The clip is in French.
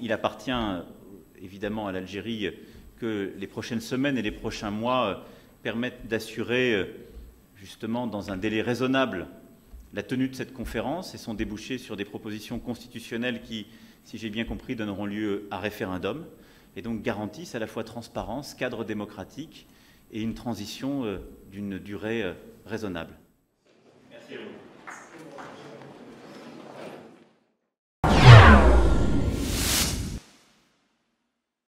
il appartient euh, évidemment à l'Algérie que les prochaines semaines et les prochains mois euh, permettent d'assurer euh, justement dans un délai raisonnable la tenue de cette conférence et son débouché sur des propositions constitutionnelles qui, si j'ai bien compris, donneront lieu à référendum et donc garantissent à la fois transparence, cadre démocratique et une transition d'une durée raisonnable.